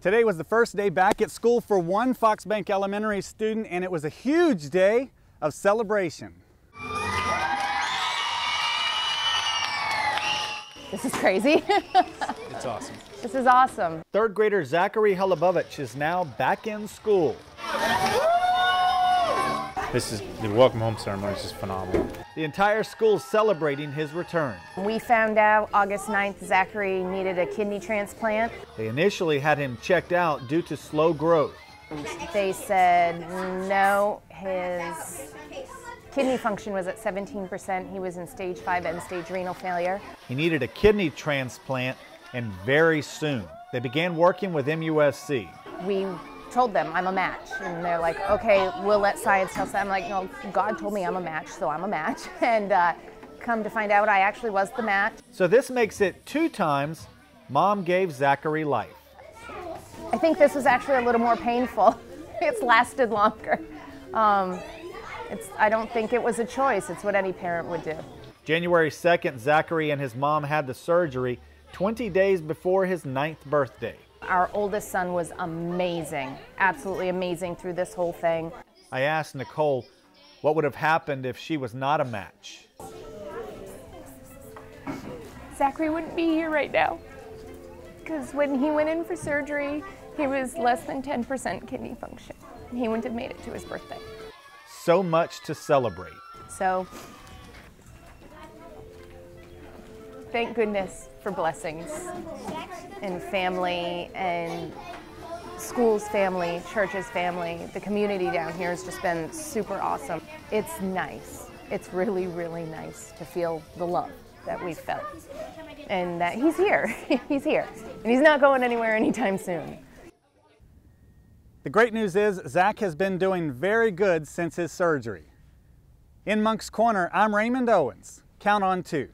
Today was the first day back at school for one Foxbank Elementary student, and it was a huge day of celebration. This is crazy. It's awesome. this is awesome. Third grader Zachary Helibovich is now back in school. This is the welcome home ceremony is just phenomenal. The entire school is celebrating his return. We found out August 9th Zachary needed a kidney transplant. They initially had him checked out due to slow growth. They said no, his kidney function was at 17%. He was in stage 5 end stage renal failure. He needed a kidney transplant and very soon. They began working with MUSC. We told them I'm a match, and they're like, okay, we'll let science tell us. I'm like, no, God told me I'm a match, so I'm a match. And uh, come to find out, I actually was the match. So this makes it two times mom gave Zachary life. I think this was actually a little more painful. it's lasted longer. Um, it's, I don't think it was a choice. It's what any parent would do. January 2nd, Zachary and his mom had the surgery 20 days before his ninth birthday. Our oldest son was amazing, absolutely amazing through this whole thing. I asked Nicole what would have happened if she was not a match. Zachary wouldn't be here right now because when he went in for surgery, he was less than 10% kidney function. He wouldn't have made it to his birthday. So much to celebrate. So, thank goodness for blessings and family and school's family, church's family. The community down here has just been super awesome. It's nice. It's really, really nice to feel the love that we've felt. And that he's here. he's here. And he's not going anywhere anytime soon. The great news is Zach has been doing very good since his surgery. In Moncks Corner, I'm Raymond Owens. Count on two.